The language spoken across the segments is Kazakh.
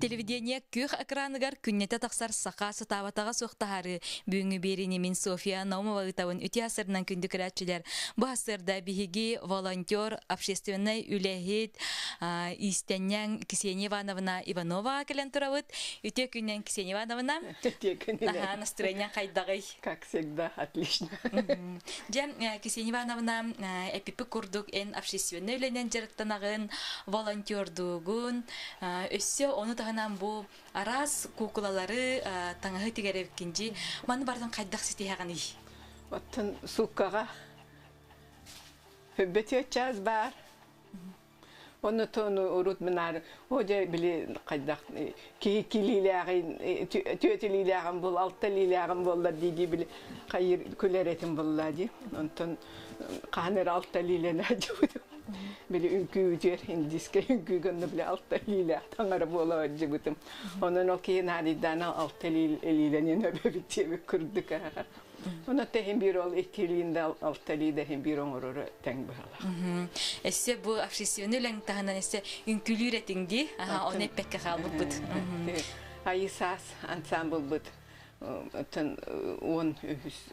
Телевидение көх экраныгар күннете тақсар сақа сытаватаға соқтағары бүгінгі беріне мен София Наумова ұтауын үте асырынан күнді кірәтчілер. Бұл асырда бігігі волонтер, общественный үләхет, истеннен Ксения Ивановна Иванова келен тұравыд. Үте күннен Ксения Ивановна. Ага, настроение қайдағый. Как всегда, отлично. Жем Ксения Ивановна эпипі күрдік эн общественный үләнен жарықтанағын, волонтердугун, өссө оны тағанан бу арас кукулалары таңағы тигеревкинжи маны бардан қайдақ сетехағаны. Оттын суккаға хөббети өтчаз бар. Оны тону урут минар, оже били кайдак ки килилягын, төтилилягын бул, алтылилягын болдар диги били кайыр күлеретин болла ди. Онтон канер алтылилена жубуду. Били үнкү жер индиске гөннө били алтылиле таңара бола жубутум. Онун окейн адидана алтылиленен өбөбүтүбү күрдүк. Оны тәһин бир ол икилинде хин бир оңорору тең бала. Эссе бу эссе оны ансамбл. Тын он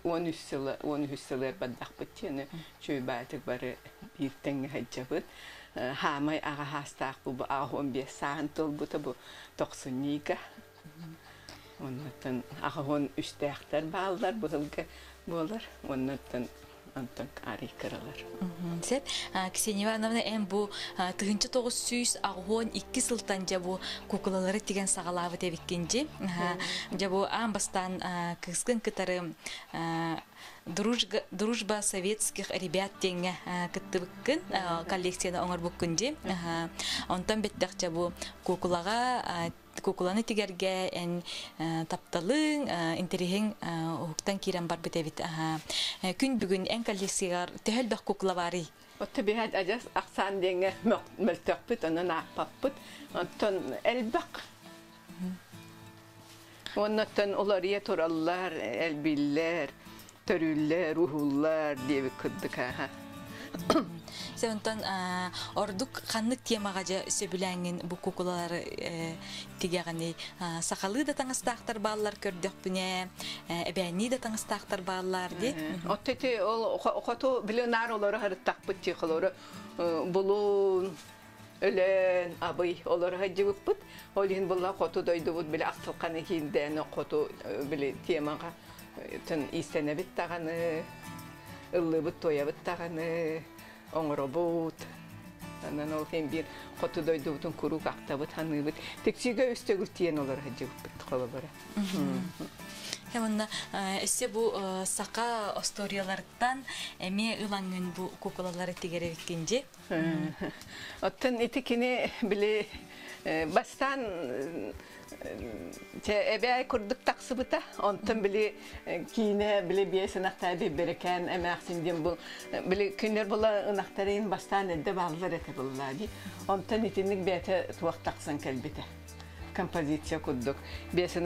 он он үс сылы баддақ бут тені чөй бәтік бары бир тәңі хаджа бут. Хамай аға хастақ бу аға он бес сағын тол бута бу тоқсын нига. Оннаттан ағын үстәқтер балдар бұлғы болар. Оннаттан антон ари кыралар. Сеп, Ксения Ивановна эм бу тыгынчы тоғыз сүйс ағуон икки сылтан жа бу кукулалары тиген сағалавы тебиккенжи. Жа бу амбастан кыскын кытары дружба, советских ребят теңе кыттыбыккын коллекцияда оңор буккынжи. Онтан беттек жа бу кукулага кукуланы тигерге эн тапталың интериһин уктан кирен бар битебит күн бүгүн эн коллекциягар төһөлбөх кукула бары Отто бихат ажас аксан деңе мөлтөкпүт, онун аппаппыт, онтон элбак. Оннаттан олар ие тураллар, элбиллер, төрүллер, ухуллар, деби кыддык аха. Сәвентан ордук ханнык темага жа сөбүләңин бу кукулалары тигәгәни сакалы да таңыстактар баллар көрдөкпүнә, эбәни да таңыстактар баллар ди. Оттете ол охото биленар олары харыттак битти кылары булу Ölен, абый, олар хаджыбыт бут. Ол ен булла хоту дойду бут биле актылканы кинден хоту биле темага тын истене бит таганы, ыллы бут тоя бит таганы, оңоро бут. Анан ол хем бир хоту дойду бутун куру какта бут ханы. Тексиге өстөгүр тиен олар хаджыбыт бут колобара. Хэмэнна эссе бу сака историялардан эме ылаңын бу кукулалары тигеревиккенжи. Оттан итикини биле бастан Те эбей курдук таксыбыта, онтон били кийне били биесин актай би берекен эмаксиндин бул били күнөр була ынактарын бастан эдде баллар эте булла ди. Онтон итинник бете туак таксын келбите. Композиция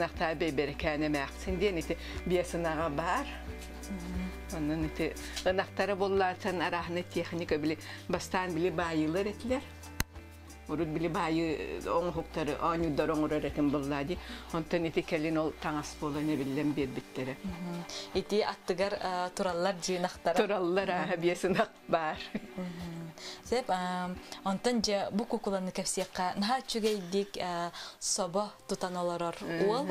актай би берекен эмаксиндин ити биесин ага бар. Онун ити ынактары буллартан арахны техника били бастан били байылар этлер. Урут били байы оң хуктары анюдар оңурар этим буллади. Онтон ити келин ол таңас бола не биллен бер биттери. Ити аттыгар тураллар жыйнактары. Тураллар ак бар. Сеп, онтон же бу кукуланы кепсиякка наха чүгейдик соба тутан олорор. Ол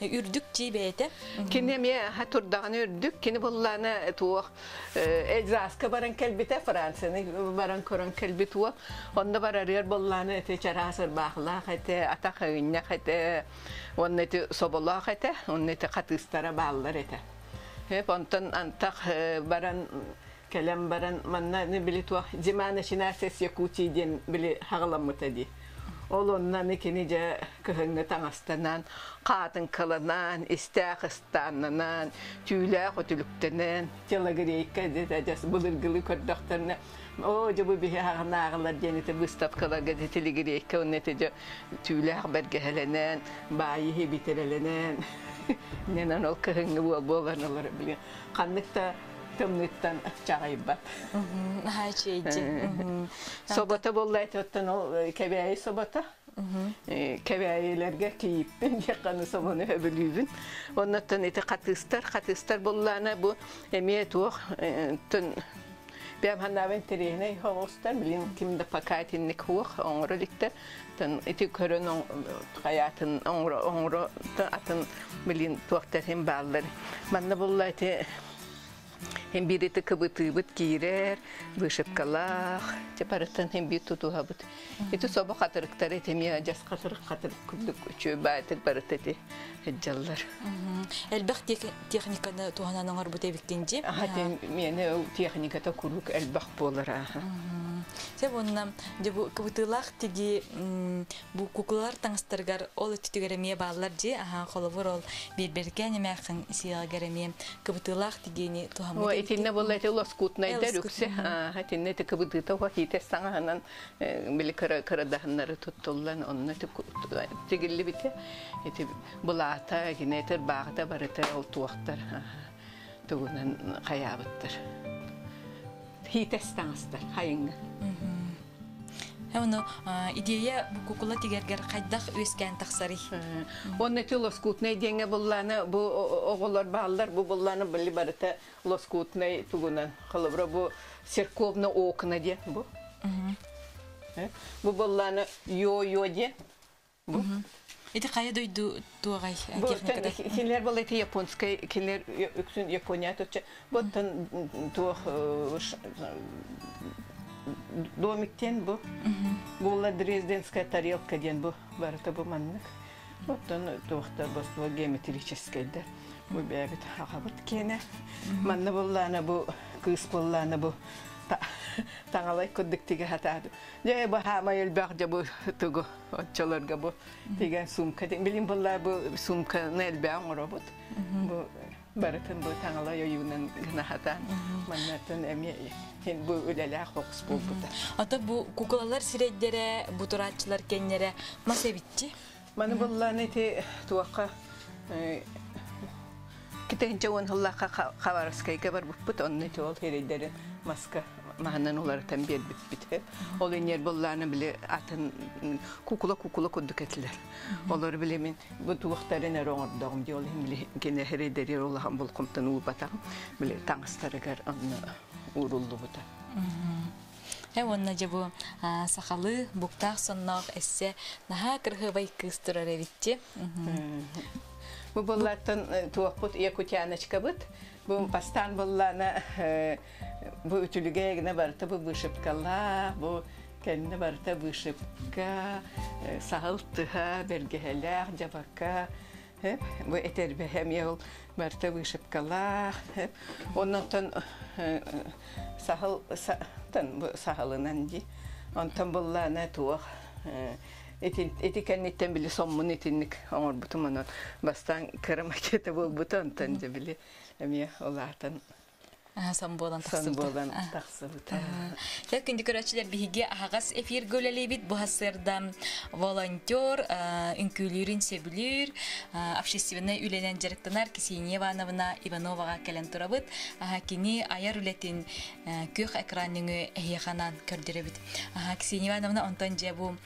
үрдүк жибейте. Кине ме ха турдаган үрдүк, кини булланы туох Эльзаска баран келбите Францияны баран коран келбит туох. Онда барар булланы те чарасыр бахла хате атак гынна хате онны те собола хате онны те катыстара баллар эте. Хеп онтон антак баран келем баран манна не били туа жемана шина сес якути ден били. Ол оннан екені же күхіңні таңастанан, қатын кылынан, истәқістанынан, түйілі қотүліктенен, телагерейка деді жас бұлыргылы көрдіқтарына. О, же бұл бихе ағына ағылар женеті выставкаларға же телегерейка, оннеті же түйілі бәргәһәленен, байы битереленен. Ненен ол күхіңні болған олар білген. Қаннықта тымныттан чағайбат. Хачейди. Собота болла айтыттан ол кебеяй собота. кәбәйелерге кийиппин яканы сомону хөбүлүүбүн оннотон ити катыстар катыстар буллана бу эме туох тон Бәм ханнабын терейне хоғыстар, білін кімді пакатинник хуық, оңыры диктер. Тын ити көрін оңыры, атын білін туақтар хем балдар. Манна ити Hem biri de kıbıtı bıt girer, bışıp kalak, çaparatan hem bir tutu habıt. Itu soba katırıktar etem ya, jas katırık болар. Сеп онна же бу кыбытылах тиги бу куклалар таңстыргар ол түтүгереме баллар же аха холовор ол бирберген эмәхин сиягереме кыбытылах тигени тухамы. О этинне болла эти лоскутнай да рүксе. Хатен эти кыбытыта ва хите саңа ханан били кара кара дахнары туттуллан онна тигилли бите. Эти булата генетер багта барыта ол туактар. Тугунан хаябыттар. Хитестаңыстар хайыңга. Оны идея кукула тигергер кайдах өскән тахсары. Онны ти лоскутнай деңе булланы бу оголор балдар бу булланы били барыта лоскутнай тугунан кылыбра бу церковна окна де бу. Бу булланы йо-йо де. Бу. Эти кая дойду тугай Бу кинлер бол эти японскай кинлер үксүн Япония төчө. Бу тан тух домиктен бу. Була дрезденская тарелка ден бу барыта бу маннык. Вот он тухта бу геометрический да. Бу бәбит хагабыт кене. Манны булланы бу кыз булланы бу таңалай күддік тиге хатады. Же бу хама елбақ же бу тугу отчаларга бу деген сумка. Билин булла бу сумка нелбә оңробут. Бу барытын бу таңалай оюнан гына хата. Маннатын эми кен бу үлелә хокс булбута. Ата бу куклалар сиреддере, бу турачылар кеннере масебитчи. Маны булланы ти туакка бар онны маска маханан олар тан бер бит бит. Ол энер булланы биле атын кукула кукула куддук этилер. Олар биле мен бу туактарын эроңордогум ди ол биле кене хередери олахан бул комтан уу батам биле таңыстарыгар онны урулду бута. Онна сахалы буктах соннок эссе наха кырхыбай кыстырар эбитти. Бу буллаттан туакпут якутяночка бут. Бу пастан булланы бу үтүлүгө гына барта бу вышивкала, бу кенне барта вышивка, сахалтыха, бергехелер, жабака, бу этербе hem yol барта вышивкала, оннан сахал тан бу сахалынан ди. Онтан булланы туак эти кеннеттен били соммун этинник оңор бутуман бастан кырамакета бул бутон тан жабили эми олатан Самболан Самболан тахсыбыта. Тәк күнді көрәтшілер бігі ағас эфир гөлелебит бұхасырда волонтер, үнкүлерін себілер, общественный үленен жарықтанар Ксения Ивановна Ивановаға кәлен тұрабыт. Кені аяр үлетін көк экраныңы әйеғанан көрдіребіт. Ксения Ивановна онтан жабу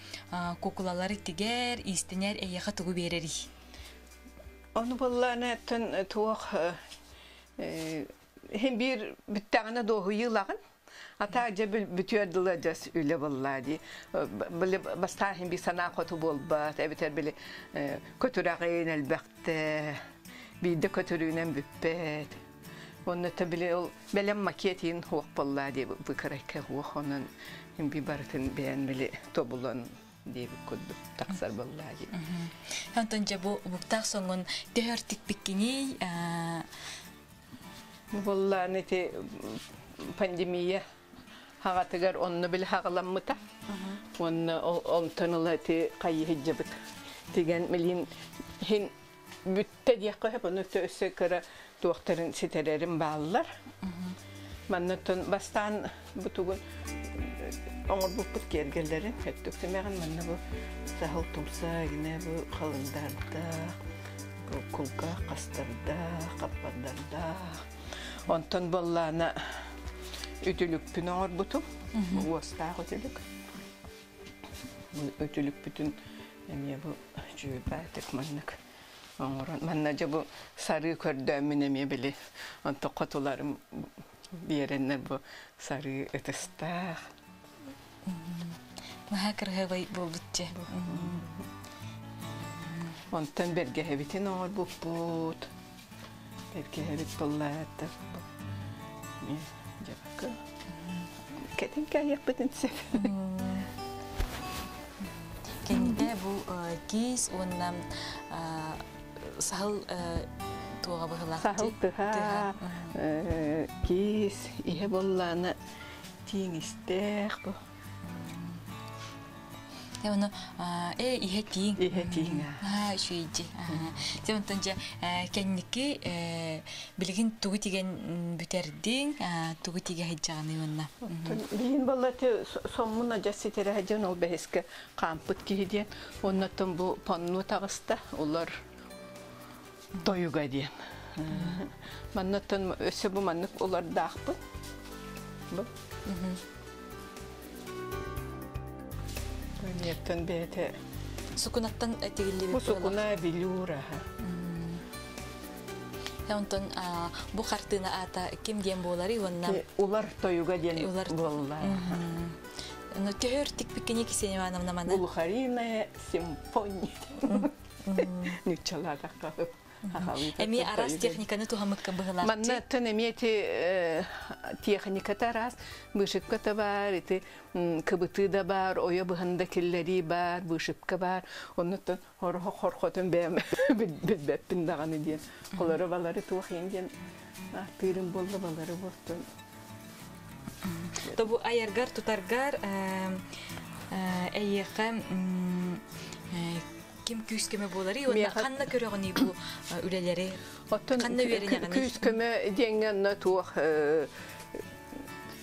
кукулалары тигер, истенер әйеға тұғы берері. Оны болланы түн туақ hem bir bittağına doğu yılağın Ata cebil bütürdüler jas üle vallahi. Böyle basta hem bir sana kotu bolba. Evet böyle kötüreğin elbette. Bir de kötürüğünen büppet. Onu tabi ol belem maketin hoq vallahi bu karayka hoq onun hem bir baratın beğenmeli tobulan diye bir kudu taksar vallahi. Hantan bu buktaq soňun tehörtik Vallahi neti pandemiya hagatigar onnu bil hagalanmıta. Onnu on tanıla ti qayı hicabıt. Tigen milin hin bütte diye hep onu töse kara doktorun sitelerin bağlılar. Mannatın bastan butugun Оңыр бұл бұт кергелерін, әттікті мәғін мәні бұл сағыл тұмса, гіне бұл қалындарда, күлға қастарда, қаппандарда. Онтон болланы үтілік пүн оңыр бұтым, уостағы үтілік. Үтілік бүтін Эне бу жүйбәтик маннык. Оңорон манна же бу сары көрдөмүн эме били. Онто котуларым береннер бу сары этестах. Маха кыргыбай болбутче. Онтан берге хебитин оңор буппут. Берге. Оннам сахыл туга быгылак. Сахыл тыха, э, кис, ihe болланы тиңистех бу. Оны э ihe тиң. Ihe тиңа. А, шүйጂ. Те онтон же кенники билигин тугу тиген бүтердиң, тугу тиге соммуна ол бу понну тагыста олар тойуга диен. Маннаттан өсө бу маннык олар. Бу. Ниеттен бете Сукунаттан тигилли бу сукуна билюра. Я онтон бу картына ата ким дем болары онна. Улар тойуга диен Улар- болла. Ну төр тик пикени кисене ванамна мана. Булхарина симфония. Нючалада калып. Эми арас техниканы тухамыкка быгылар. Манна төнемети техниката раз, бышыпка бар, кыбыты да бар, оя бар, бышыпка бар. Оннуттан хорхо хорхотун бәм бәппин даганы диен. Колары балары туахин диен. Тырым болды балары болтун. То бу аяргар тутаргар эйеха ким болары онна Меха- канна көрөгөни бу үлелери. Берене ганы. күз көмө деңген на туах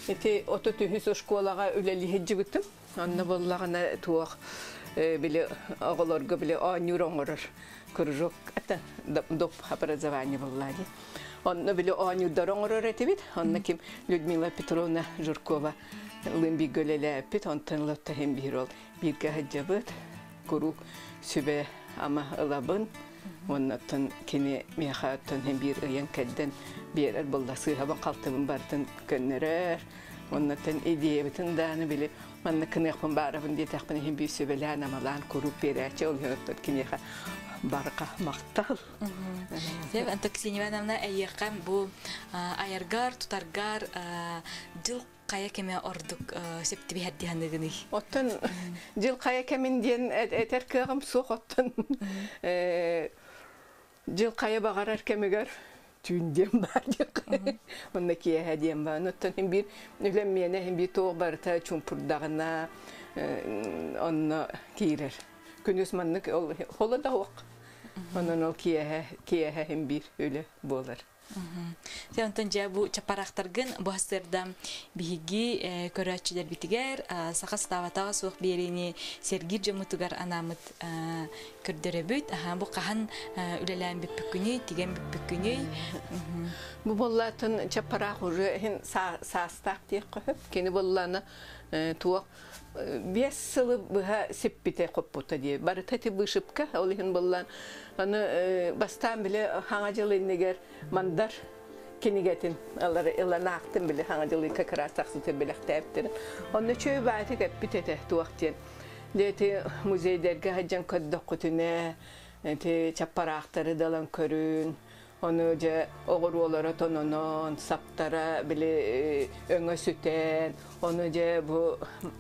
эти ото түһүс школага үлели хеджибитим. Анна боллагана туах биле оголорго биле а нюроңорор кружок ата доп образование боллади. Онна биле а нюдороңорор этибит. Онна ким Людмила Петровна Журкова лымби гөлелепит онтан лотта хем бирол бирге хаджабыт курук сүбе ама ылабын оннаттан кини мехаттан хем бир ыян кәдден берер болда сыйхабан калтыбын бартын көннерер оннаттан идеябытын даны биле манна кыныкпын барабын детакпын хем бир сүбелән амалан курук берәче ол йоттан кинеха барка мактал Дәп анта кисене ванамна эйеха бу аяргар тутаргар жыл кая кеме ордук септиби хадди ханыгыны. Оттон жыл кая кемин диен этер кыгым сук оттон жыл кая багарар кемигер түнден бар жок. Онда кие хадием бар. Оттон хим бир үлем мене хим бир тоқ барта чумпурдагына онно кирер. Күнүс маннык ол холо да ок. Онон ол кие кие хим бир үле болар. Те онтон же бу чапарактаргын бу хастырда биһиги көрөчүлөр битигер сака ставатага суох берени сергир жомутугар анамыт көрдөрөбүт. Аха бу кахан үлелән биппүкүнү тиген биппүкүнү Бу боллатын чапарак уже састак көп. Кени болланы туак бес сылы быха сеппите коппута дие. Бары тати бышыпка, ол хин боллан. Аны бастан биле хаңа жылы негер мандар кенигетин алар элана актын биле хаңа жылы какара таксыты биле тәптер. Оны чөй бааты кеппите туак тиен. Дети музейдерге хаджан көддök күтүнө, те чапарактары далан көрүн. Onu je oğruolara tononon, saptara bile öňe süten, onu je bu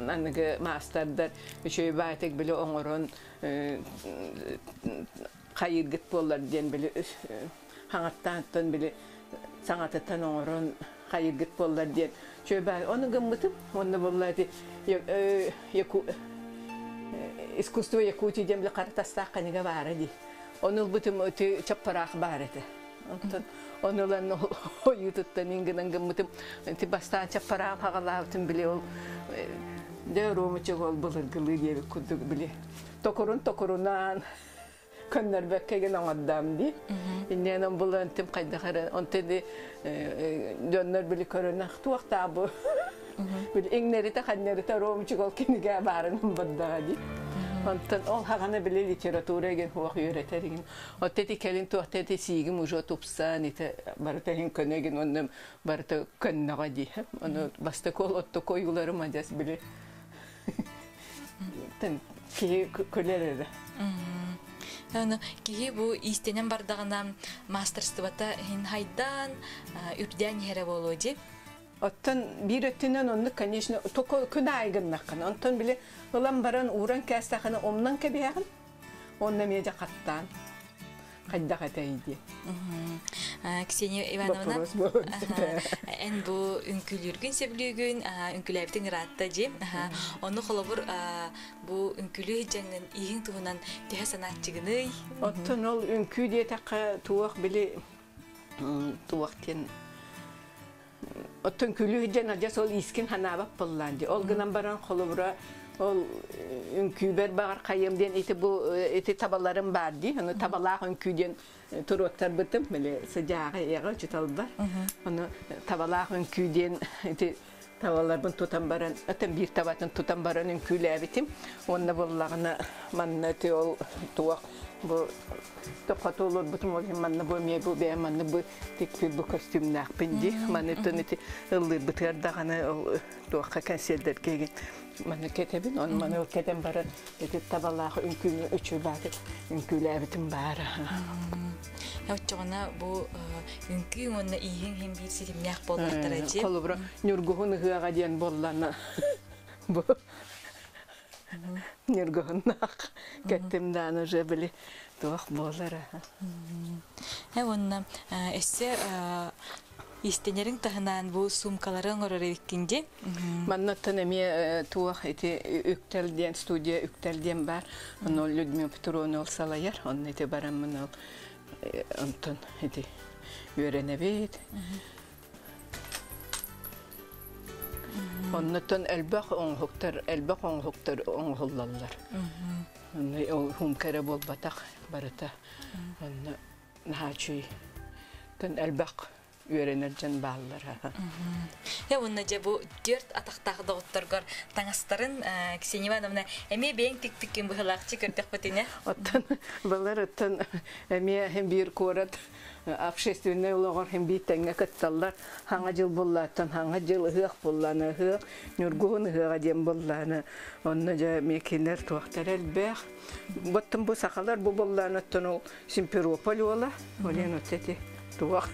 anıgı masterdar şöy batek bile oňoron kayırgıt bollar diyen bile haňattan bile saňatattan oňoron kayırgıt bollar diyen şöy ba onu gımıtıp onu bollar di yaku искусство Якутии дем бile каратастак каныга бара ди. Onu butum öte çaparak barete. Oyututan ingenen gımıtım ti bastan çapara hagalavtım bile ol Dövromu çok ol bulur gılı diye kuduk bile. Tokurun tokurunan könler bekkegen adam di. İnnenem bulan tim kayda kara on tedi dönler bile körünak tuak tabu. Bile ingneri ta Онтон ол хагана биле литература ген хуак үйрәтер ген. Оттети келин туакта ти сигим уже тупсан ите барта хин көнеген онным барта көннага ди. Оны баста кол отто койгулары мадас биле. Тен ки көлер Аны киһи бу истенен бардагына мастерствота хин хайдан үрдән хере. Оттон бир өттүнөн онны, конечно, токо күн айгыннаккан. Онтон биле ылам баран уран кәстаханы омнан кебиягын. Онна медя каттан. Кайда катайди. Ксения Ивановна Вопрос был. эн бу үнкүлүргүн себилүүгүн үнкүлэбитин ыраатта ди. Оны холобур бу үнкүлүү жангын ийин туунан теһе санаатчыгыны Оттон ол үнкүү дие біле туақ тен Оттон күлүү жан ажас ол искин ханабап боллан Ол гынан баран холобура ол үнкүүбер багар кайым ден ити бу ити табаларым бар ди. Оны табалаах үнкүүден туруоттар бытым биле сыжагы яга чуталдар. Оны табалаах ти ол туақ бу тоқатолор бутум ол манна бу ме бу бе манна бу тик бу костюмнак пинди манна төнити ыллы бытыр даганы ол туаққа консердер кеген манна кетебин он манна ол кетен бара эти табалах үнкүн үчү баты үнкүләбитим бара Яуччогона бу үнкүү онна ийин хем бир сиримнях боллартара ди. колубра нюргухун хыга диен боллана бу. Нюргухуннак кеттим дан уже били. Туақ болара Хэ онна эссе истенерин тахынан бу сумкаларын ороребиккинди. Маннаттан эме туах эти үктелден студия үктелден бар. Оны Людмила Петровна ол салаяр. Оны эти барам мен ол онтон эти үйренебейт. Оннотон элбах оңхуктар, элбах оңхуктар оңхуллалар. Оны ол хумкара болбатак барыта. Оны нахачуй. Тон элбах үйренер жан баллар. Я онна же бу дөрт атактагы доготторгор таңастарын Ксения Ивановна эме бең тик тиккен быхалакчы көрдөх бутине. Оттан балар оттан эме хем бир корат общественный улогор хем бит тәңгә кытталлар. Хаңа жыл буллаттан хаңа жыл хык булланы хык, нургун хыга дем булланы. Онны жа мекенер туактар элбэх. Боттан бу сакалар бу булланы тону Симферополь ола. Олен отети туак.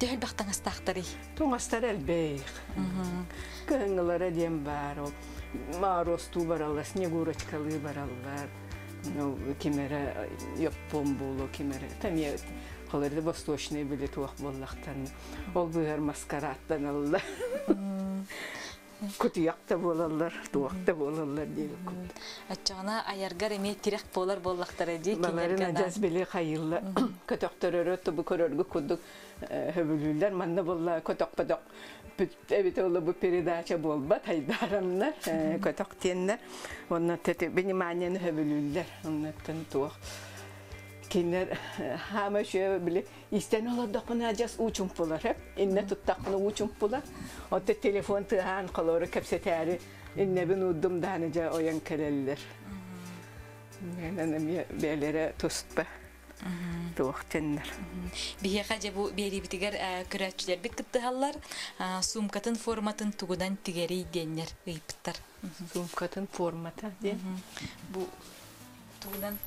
Дөл бак таңастактары. Туңастар элбэх. Кыңылары дем бар. Маросту баралар, снегурочкалы баралар. Ну, кемере яппон болу, кемере. Там қаларды восточный біле туақ боллақтан. Ол бұғар маскараттан алла. Күтіяқ та болалар, туақ та болалар дейді. Ачагана аяргар эме тирек болар боллактары ди. Баларын ажаз біле қайылла. Көтөктөр өрөттө бұ көрөргө күдік хөбүлүлер. Манна болла көтөк-пөтөк. Эбит олы бу передача болба тайдарамнар, көтөк тиеннер. Онна тети вниманиені хөбүлүлер. Оннаттан туақ. Кинер хама шö биле истен оладдакын ажас учум булар хеп. Инне туттакын учум булар. Отте телефон тыхан колору кепсетери. Инне бин уддум даны жа оян келелер. Менен белере Тустпа. Туақтеннер. Бияка же бу бери битигер көрәчүләр бит кыттыһаллар. Сумкатын форматын тугудан тигери деннер ыйыптар. Сумкатын формата де. Бу тугудан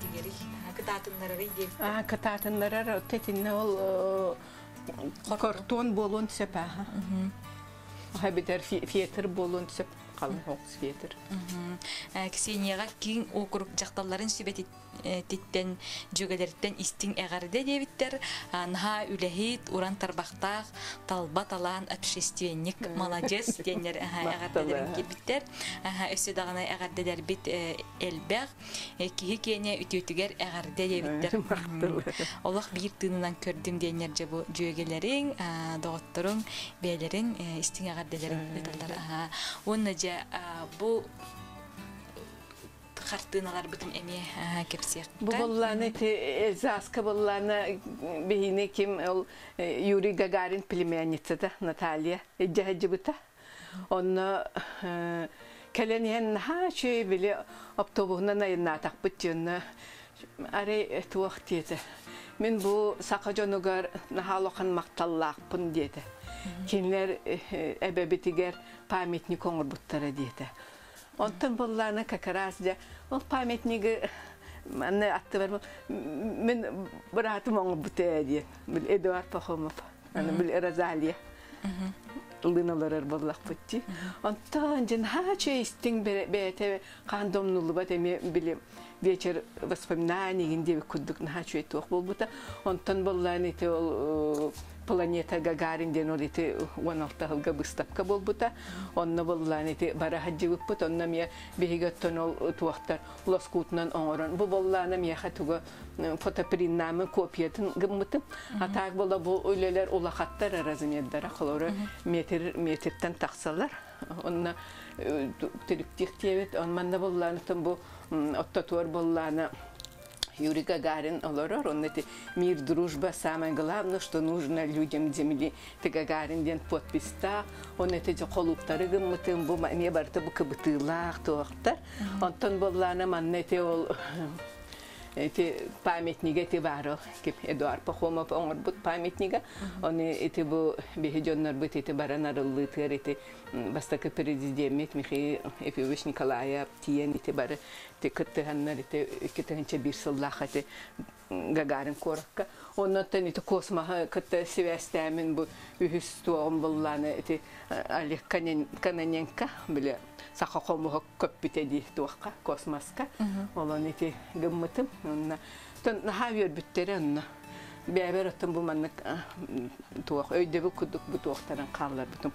тигери кытатыннары ди. А, кататыннар тетинне ол картон болон сепа. Хабитер фиетер болон сеп қалың хоқс фиетер. Ксенияга киң округ жакталларын сүбет титтен жөгелерден истиң әгәрде дебиттер. Анха үләһит уран тарбактак талба талан общественник молодец денер әгәрделерин кирбиттер. Өсө дагына әгәрделер бит элбәг киһи кене үтүтүгер әгәрде дебиттер. Олох бир тынынан көрдүм денер же бу жөгелерин, доготторуң, бәлерин истиң әгәрделерин биталдар. Онна же бу хартыналар бүтүн эме кепсек. Бу болланы Эльзаска болланы бейне ким ол Юрий Гагарин племянница да Наталья. Эджахаджи бута. Онна келенен ха чөй биле автобусна найна тақпыт жөнна аре туақ деді мен бұл сақа жонугар нахалоқан мақталлақпын деді кинлер әбәбетігер памятник оңыр бұттары деді онтан болланы какарас же ол памятниги манна атты бар мен бұл эдуард пахомов бұл розалия. Лыналарар боллақ бұтти онтан жын ха чейстің бәте қандомнулы бат эме билем вечер воспоминаний где куддук на хачу это был бута. Он тон был планета Гагарин ден ол ите он алты хылга выставка бол бута онна был ите бара хаджи бут онна мне бегеттон ол туактар лоскутнан оңорон бу боллана мне хатуга фотопринамы копиятын гыммытым атак бола бу өлелер улахаттар размердара холоры метр метртен таксалар онна тириктик тиебет он манда болланы бу оттотуар боллана Юрий Гагарин олорор, он это мир, дружба, самое главное, что нужно людям земли. Ты Гагарин ден подписта, он это же холуптары гыммытын, бу не барты бу кыбытылах туақтар. Онтон боллана манна это ол эти памятниги эти варо кеп Эдуард Пахомов оңор бут памятнига оны эти бу бехежоннор бут эти баранарылы тер эти бастакы президент Михаил Ефимович Николаев тиен эти бары те кыттыганнар эти кытыганча бир сыллах эти Гагарин коракка оннан космоға кытты связьтәмин бу үхүс туогун булланы эти Олег Каноненко биле саха комуга көп битеди туакка космоска олон эти гыммытым онна тон хавер бүттере онна бәбер оттон бу маннык каллар бүтүн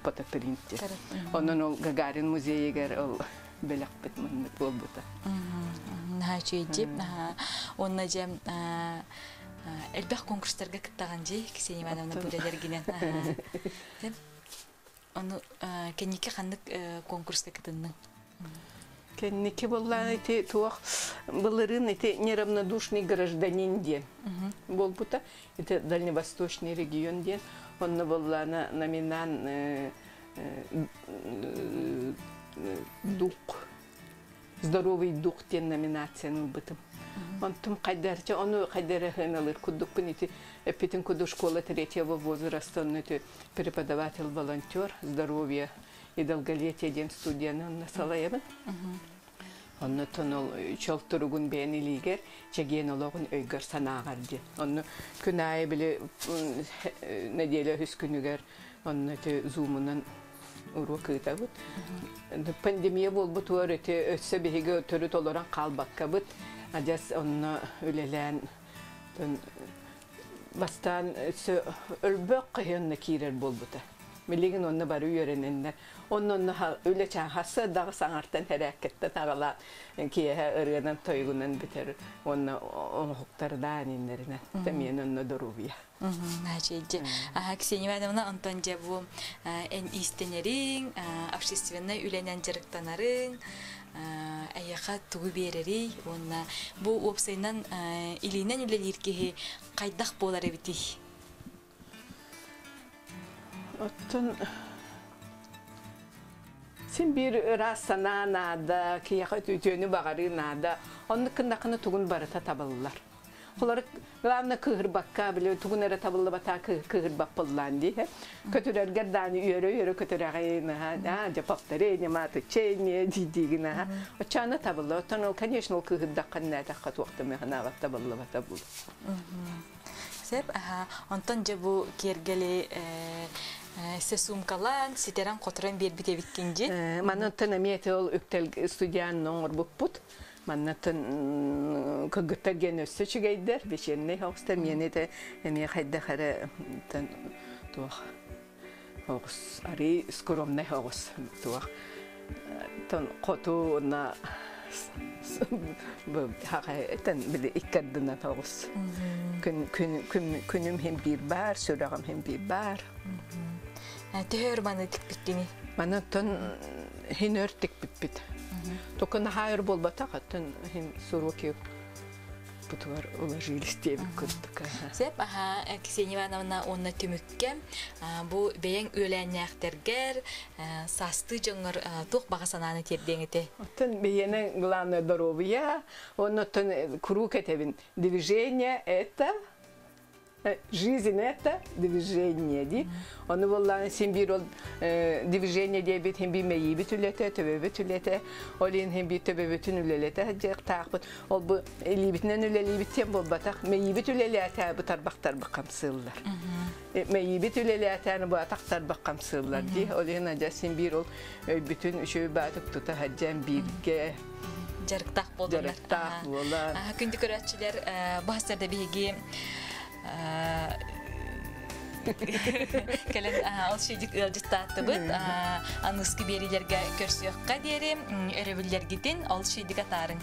онон ол гагарин музейигер ол белек бит маннык болбута наха чөйдип онна жем элбэх конкурстарга кыттаган же ксения ивановна бүлелергинен Оны кеннике ханнык конкурска кытынның. Кеннике боллан эти туах былырын эти неравнодушный гражданин ден. Бол бута это дальневосточный регион ден. Он боллана номинан дух здоровый дух ден номинацияның бытым. Он тум кайдарча, оны кайдара хыналыр кудук пынити, эпитин куду школа третьего возраста, он это преподаватель, волонтер, здоровья и долголетия ден студияны он насалаябын. Онны тонол чолтуругун бәнилигер, чегенологун өйгөр санагар ден. Онны күн айы біле неделя онны те зумунан урок кытабыт. Пандемия болбут уар өте өтсө беге төрү толоран калбакка быт. Адяс онна үлелән бастан өсө өлбөк кыйынны кирер болбута. Милеген онны бары үйрененнер. Онны онны үле чаң хасы дағы саңартан әрәкетті тағала кие ырғынан тойгунан бітер. Онны оңықтардан иннеріне. Тәмен онны дұрубия. Начейде. Ксения Ивановна Антон Жабу эн истенерин, общественный үленен жырықтанарын, аяқа тугу берери онна бу опсайнан илинен үлелиркеһи кайдах болар эбити Оттон сен бир раз сана нада кияка түтөнү багары нада онны кындакыны тугун барыта табылылар Олар главное кыгыр бакка биле тугун эре табылы бата кыгыр бак боллан ди. Көтөрөр гердани үйөрө үйөрө көтөрөгай на да жапаптары не маты чейне дидигина. Очаны табылы. Отон ол конечно ол кыгыр даккан нада кат вакытта механа бат табылы бата бул. Сеп аха онтон же бу кергели се сумкалан ситеран которан бербите биккинжи. Манын тенемете ол үктел студиян ноңор буппут. маннатын кыгыттар ген өссө чигейдер бешенне хокстар мени те эме хайда хара тан туах хогус ари скоромне хогус туах тан коту на хакайтан биле иккардына хогус күн күн күнүм хем бир бар сөрагам хем бир бар Төхөр маны тикпиттини. Манатын хинөр тикпиппит. Только на хайр бол бата хатын хин суруки бутуар уложились дебик курдук. Сеп, аха, э, Ксения Ивановна онна түмүкке, а, бу бейен өләннәқтергер, састы жоңыр тух бағасананы тердеңете. Оттон бейене главное здоровье, он оттон круг этевин движение это э, Жизнь это движение, ди. Onu vallahi sen bir ol движение diye bir hem bir meyi bir tülete, töbe bir tülete, olin hem bir töbe bütün ülelete, hacık takbut. Ol bu libitinden üleli bitten bol batak, meyi bir tülelete bu tarbak tarbak kamsıllar. Meyi bir tülelete bu atak tarbak kamsıllar di. Olin sen bir ol bütün şu batık tuta haccan birge. Кэлен ол шейдик ылжыттаатты быт. Аныскы берилерге көрсөкка дери, өрөбүллер гитин ол шейдик атарын.